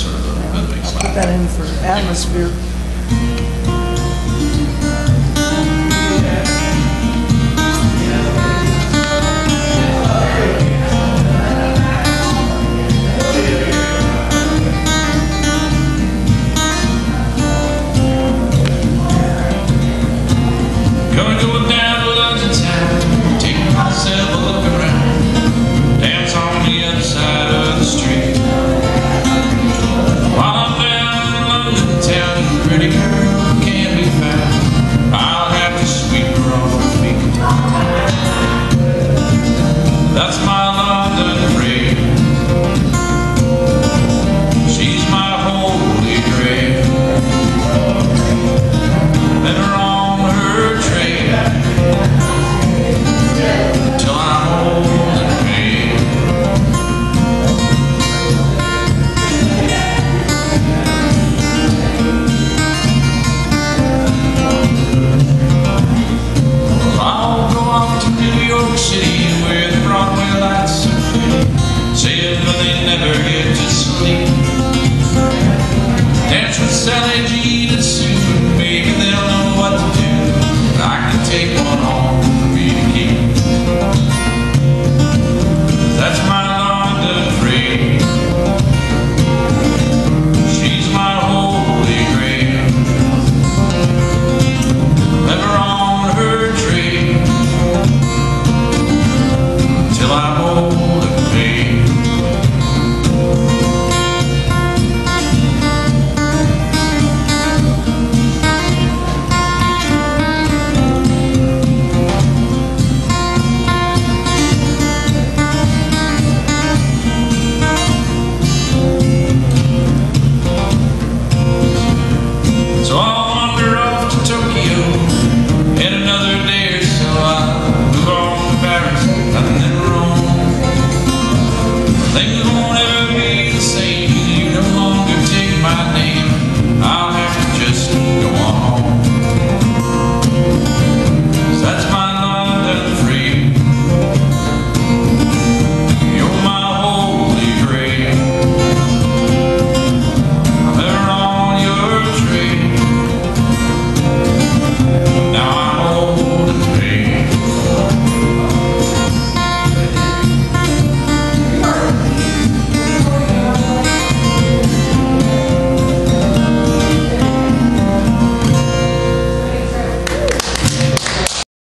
sort of a yeah. Put that in for atmosphere. Going to That's my Tenho